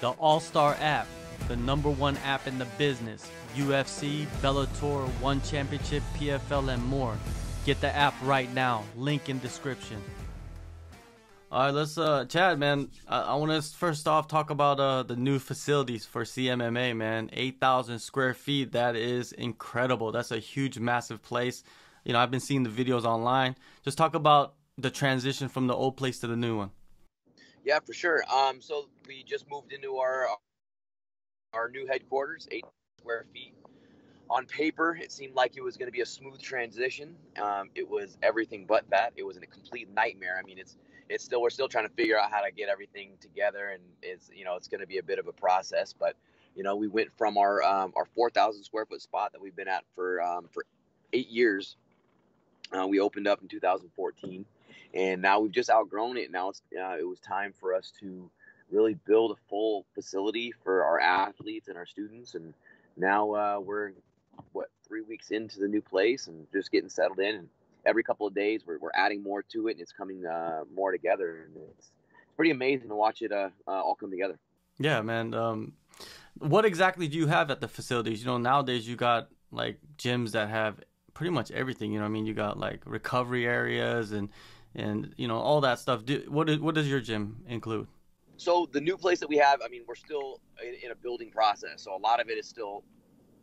The AllStar app, the number one app in the business. UFC, Bellator, One Championship, PFL, and more. Get the app right now. Link in description. All right, let's uh, Chad, man. I, I want to first off talk about uh the new facilities for CMMA, man. Eight thousand square feet. That is incredible. That's a huge, massive place. You know, I've been seeing the videos online. Just talk about the transition from the old place to the new one. Yeah, for sure. Um, so we just moved into our our new headquarters, eight square feet. On paper, it seemed like it was going to be a smooth transition. Um, it was everything but that. It was a complete nightmare. I mean, it's it's still we're still trying to figure out how to get everything together, and it's you know it's going to be a bit of a process. But you know, we went from our um, our 4,000 square foot spot that we've been at for um, for eight years. Uh, we opened up in 2014, and now we've just outgrown it. Now it's uh, it was time for us to really build a full facility for our athletes and our students. And now uh, we're what three weeks into the new place and just getting settled in. And every couple of days we're, we're adding more to it and it's coming uh, more together and it's, pretty amazing to watch it uh, uh, all come together yeah man um, what exactly do you have at the facilities you know nowadays you got like gyms that have pretty much everything you know i mean you got like recovery areas and and you know all that stuff. Do, what, what does your gym include? So the new place that we have i mean we're still in, in a building process. So a lot of it is still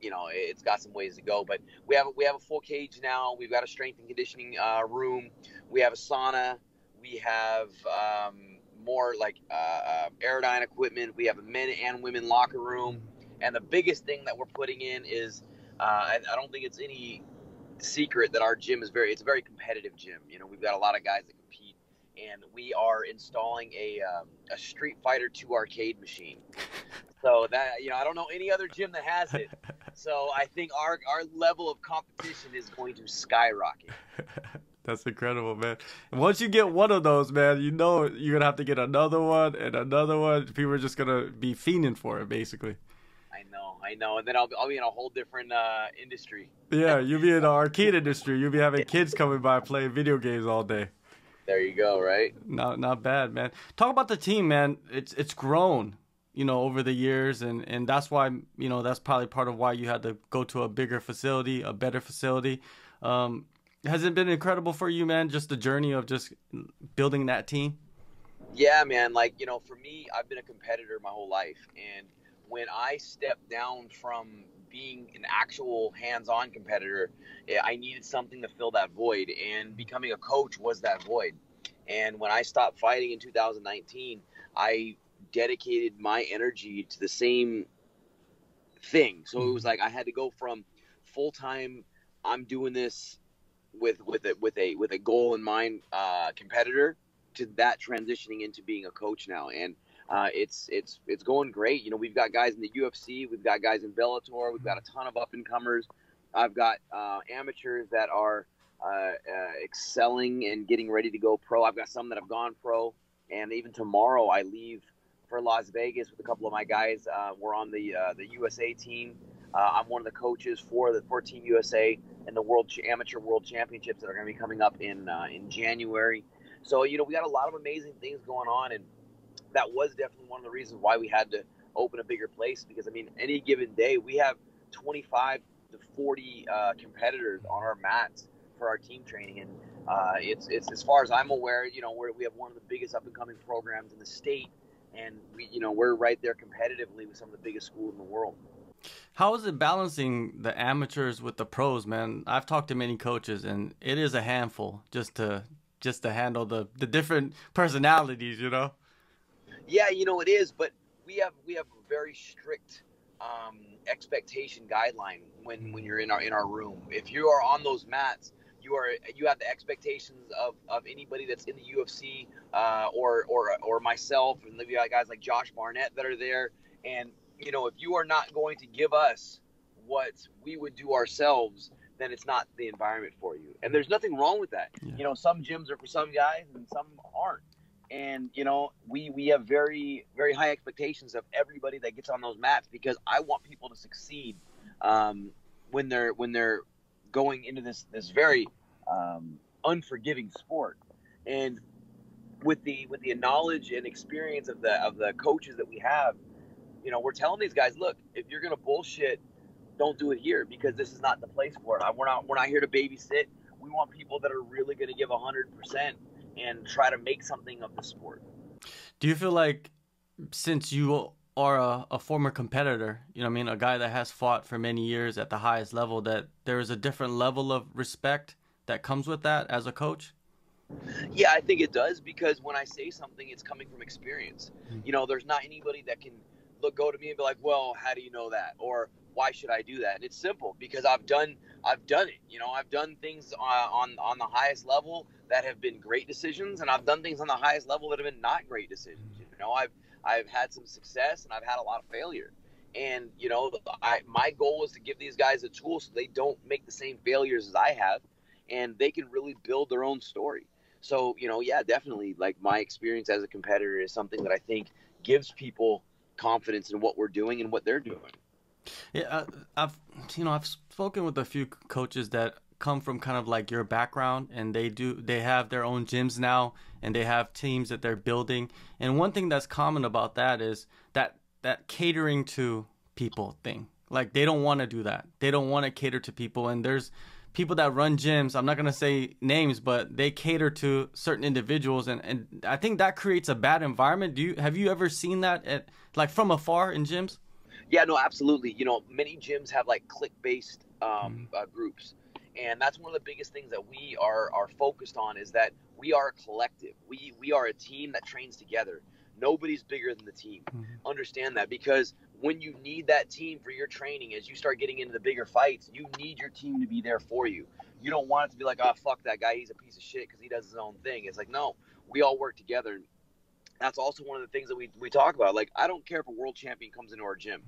you know it's got some ways to go but we have we have a full cage now. We've got a strength and conditioning uh, room. We have a sauna. We have um, more like uh, uh, Airdyne equipment. We have a men and women locker room. And the biggest thing that we're putting in is uh, I, I don't think it's any secret that our gym is very it's a very competitive gym you know we've got a lot of guys that compete and we are installing a, um, a Street Fighter 2 arcade machine. So that you know, I don't know any other gym that has it. So I think our our level of competition is going to skyrocket. That's incredible, man. And once you get one of those, man, you know you're gonna have to get another one and another one. People are just gonna be fiending for it, basically. I know, and then I'll I'll be in a whole different uh, industry. Yeah, you'll be in the arcade industry. You'll be having kids coming by playing video games all day. There you go, right? Not not bad, man. Talk about the team, man. It's it's grown you know over the years and and that's why you know that's probably part of why you had to go to a bigger facility a better facility um, has it been incredible for you man just the journey of just building that team yeah man like you know for me i've been a competitor my whole life and when i stepped down from being an actual hands-on competitor eh, i needed something to fill that void and becoming a coach was that void and when i stopped fighting in 2019 i dedicated my energy to the same thing. So it was mm-hmm. like I had to go from full time. I'm doing this with with a with a with a goal in mind, uh, competitor, to that transitioning into being a coach now, and uh, it's it's it's going great. You know, we've got guys in the UFC, we've got guys in Bellator, we've got a ton of up and comers. I've got uh, amateurs that are uh, uh, excelling and getting ready to go pro. I've got some that have gone pro, and even tomorrow I leave for Las Vegas with a couple of my guys. Uh, we're on the the USA team. I'm one of the coaches for the for Team USA and the World Amateur World Championships that are going to be coming up in in January. So you know we got a lot of amazing things going on, and that was definitely one of the reasons why we had to open a bigger place. Because I mean, any given day we have 25 to 40 uh, competitors on our mats for our team training, and uh, it's it's as far as I'm aware, you know, we we have one of the biggest up and coming programs in the state and we, you know, we're right there competitively with some of the biggest schools in the world. How is it balancing the amateurs with the pros, man? I've talked to many coaches, and it is a handful just to just to handle the the different personalities, you know. Yeah, you know it is, but we have we have a very strict um, expectation guideline when when you're in our in our room. If you are on those mats, you are you have the expectations of, of anybody that's in the UFC uh, or or or myself and maybe guys like Josh Barnett that are there. And you know, if you are not going to give us what we would do ourselves, then it's not the environment for you. And there's nothing wrong with that. Yeah. You know, some gyms are for some guys and some aren't. And you know, we we have very very high expectations of everybody that gets on those mats because I want people to succeed um, when they're when they're going into this this very um, unforgiving sport. And with the with the knowledge and experience of the of the coaches that we have, you know, we're telling these guys, look, if you're gonna bullshit, don't do it here because this is not the place for it. We're not we're not here to babysit. We want people that are really gonna give hundred percent and try to make something of the sport. Do you feel like since you are a, a, former competitor, you know, I mean, a guy that has fought for many years at the highest level, that there is a different level of respect that comes with that as a coach? Yeah, I think it does because when I say something, it's coming from experience. Mm-hmm. You know, there's not anybody that can look go to me and be like, "Well, how do you know that?" or "Why should I do that?" And it's simple because I've done I've done it. You know, I've done things uh, on on the highest level that have been great decisions, and I've done things on the highest level that have been not great decisions. You know, I've I've had some success and I've had a lot of failure. And you know, I my goal is to give these guys a tool so they don't make the same failures as I have, and they can really build their own story. So, you know, yeah, definitely. Like my experience as a competitor is something that I think gives people confidence in what we're doing and what they're doing. Yeah, uh, I've you know I've spoken with a few coaches that come from kind of like your background and they do they have their own gyms now and they have teams that they're building and one thing that's common about that is that that catering to people thing like they don't want to do that they don't want to cater to people and there's people that run gyms, I'm not going to say names, but they cater to certain individuals and, and I think that creates a bad environment. Do you have you ever seen that at like from afar in gyms? Yeah, no, absolutely. You know, many gyms have like click based um, mm-hmm. uh, groups. And that's one of the biggest things that we are are focused on is that we are a collective. We we are a team that trains together. Nobody's bigger than the team. Mm-hmm. Understand that because when you need that team for your training, as you start getting into the bigger fights, you need your team to be there for you. You don't want it to be like, oh, fuck that guy. He's a piece of shit because he does his own thing. It's like, no, we all work together. That's also one of the things that we, we talk about. Like, I don't care if a world champion comes into our gym.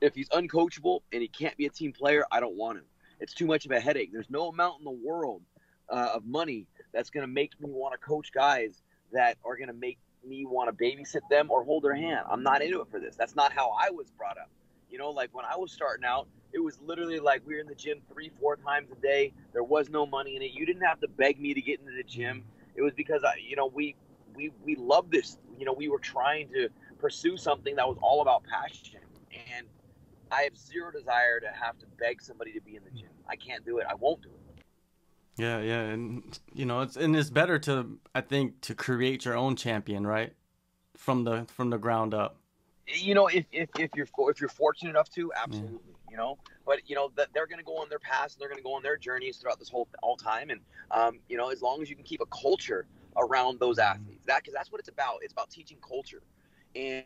If he's uncoachable and he can't be a team player, I don't want him. It's too much of a headache. There's no amount in the world uh, of money that's going to make me want to coach guys that are going to make me want to babysit them or hold their hand. I'm not into it for this. That's not how I was brought up. You know, like when I was starting out, it was literally like we were in the gym three, four times a day. There was no money in it. You didn't have to beg me to get into the gym. It was because I, you know, we we we love this. You know, we were trying to pursue something that was all about passion. And I have zero desire to have to beg somebody to be in the gym. I can't do it. I won't do it. Yeah, yeah, and you know, it's and it's better to I think to create your own champion, right? From the from the ground up. You know, if if, if you're if you're fortunate enough to, absolutely. Yeah. You know, but you know that they're going to go on their paths, and they're going to go on their journeys throughout this whole all time, and um, you know, as long as you can keep a culture around those athletes, that because that's what it's about. It's about teaching culture, and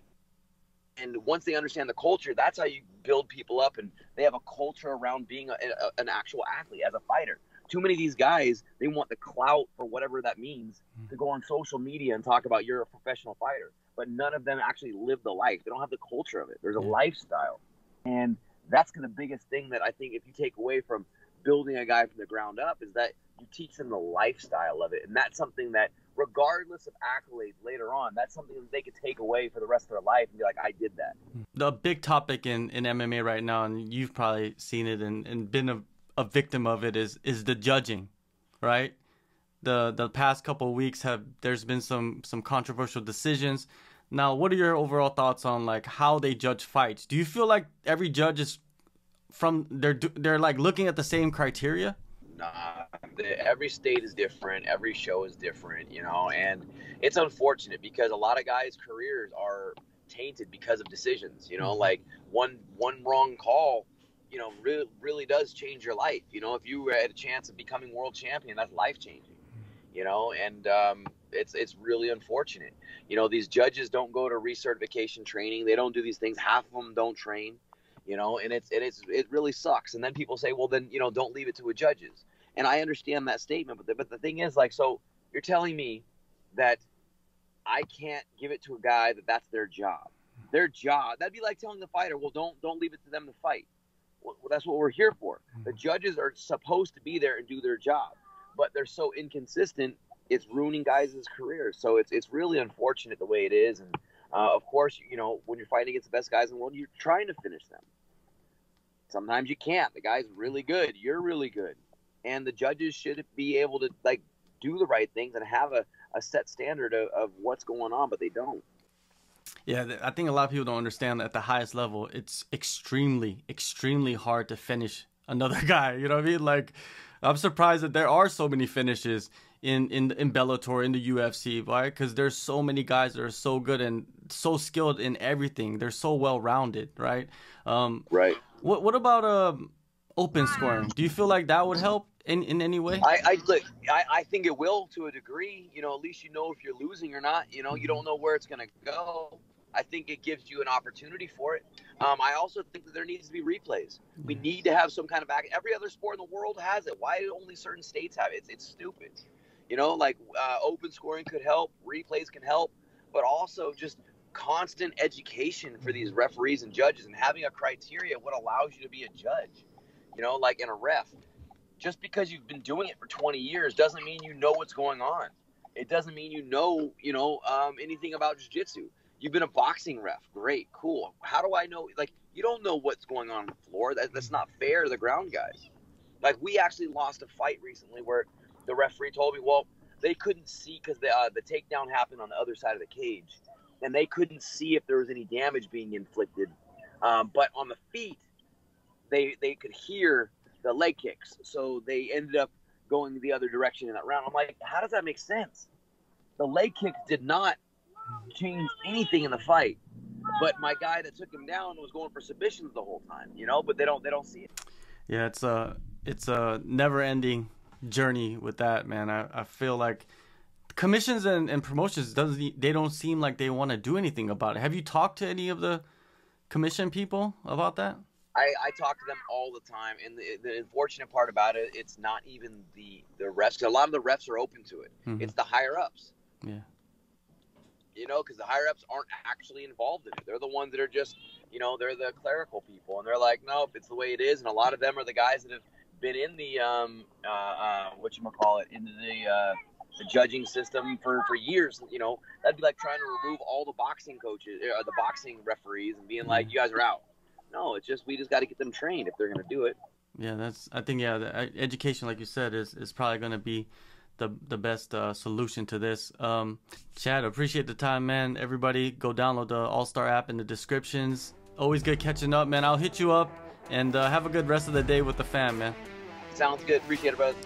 and once they understand the culture, that's how you build people up, and they have a culture around being a, a, an actual athlete as a fighter. Too many of these guys they want the clout for whatever that means hmm. to go on social media and talk about you're a professional fighter. But none of them actually live the life. They don't have the culture of it. There's a lifestyle. And that's the biggest thing that i think if you take away from building a guy from the ground up is that you teach them the lifestyle of it. And that's something that regardless of accolades later on that's something that they could take away for the rest of their life and be like i did that the big topic in, in mma right now and you've probably seen it and, and been a a victim of it is is the judging, right? The the past couple weeks have there's been some some controversial decisions. Now, what are your overall thoughts on like how they judge fights? Do you feel like every judge is from they're they're like looking at the same criteria? Nah, every state is different. Every show is different, you know, and it's unfortunate because a lot of guys' careers are tainted because of decisions. You know, mm-hmm. like one one wrong call you know, really, really does change your life. You know, if you had a chance of becoming world champion, that's life changing. You know, and um, it's it's really unfortunate. You know, these judges don't go to recertification training. They don't do these things. Half of them don't train. You know, and it's and it's it really sucks. And then people say, well, then you know, don't leave it to a judges. And I understand that statement, but the, but the thing is, like, so you're telling me that I can't give it to a guy that that's their job. Their job. That'd be like telling the fighter, well, don't don't leave it to them to fight well, that's what we're here for. The mm-hmm. judges are supposed to be there and do their job, but they're so inconsistent. It's ruining guys' careers. So it's it's really unfortunate the way it is. And uh, of course, you know when you're fighting against the best guys in the world, you're trying to finish them. Sometimes you can't. The guy's really good. You're really good, and the judges should be able to like do the right things and have a, a set standard of, of what's going on, but they don't. Yeah, I think a lot of people don't understand that at the highest level, it's extremely, extremely hard to finish another guy. You know what I mean? Like, I'm surprised that there are so many finishes in in in Bellator in the UFC, right? Because there's so many guys that are so good and so skilled in everything. They're so well rounded, right? Um, right. What what about um, open scoring? Do you feel like that would help in, in any way? I I, look, I I think it will to a degree. You know, at least you know if you're losing or not. You know, you don't know where it's gonna go. I think it gives you an opportunity for it. Um, I also think that there needs to be replays. We need to have some kind of back. Every other sport in the world has it. Why do only certain states have it? It's, it's stupid. You know, like uh, open scoring could help, replays can help, but also just constant education for these referees and judges and having a criteria what allows you to be a judge. You know, like in a ref. Just because you've been doing it for 20 years doesn't mean you know what's going on. It doesn't mean you know, you know, um, anything about jiu-jitsu. You've been a boxing ref. Great, cool. How do I know? Like, you don't know what's going on on the floor. That, that's not fair to the ground guys. Like, we actually lost a fight recently where the referee told me, well, they couldn't see because the uh, the takedown happened on the other side of the cage, and they couldn't see if there was any damage being inflicted. Um, but on the feet, they they could hear the leg kicks, so they ended up going the other direction in that round. I'm like, how does that make sense? The leg kicks did not change anything in the fight, but my guy that took him down was going for submissions the whole time, you know. But they don't they don't see it. Yeah, it's a it's a never ending journey with that, man. I, I feel like commissions and, and promotions doesn't they don't seem like they want to do anything about it. Have you talked to any of the commission people about that? I, I talk to them all the time, and the, the unfortunate part about it, it's not even the the refs. A lot of the refs are open to it. Mm-hmm. It's the higher ups. Yeah. You know, because the higher ups aren't actually involved in it. They're the ones that are just, you know, they're the clerical people, and they're like, nope, it's the way it is. And a lot of them are the guys that have been in the um, uh, uh, what you call it, into the uh, the judging system for for years. You know, that'd be like trying to remove all the boxing coaches, uh, the boxing referees, and being like, you guys are out. No, it's just we just got to get them trained if they're going to do it. Yeah, that's. I think yeah, the uh, education, like you said, is is probably going to be the the best uh, solution to this. Um, Chad, appreciate the time, man. Everybody, go download the AllStar app in the descriptions. Always good catching up, man. I'll hit you up and uh, have a good rest of the day with the fam, man. Sounds good. Appreciate it, brother.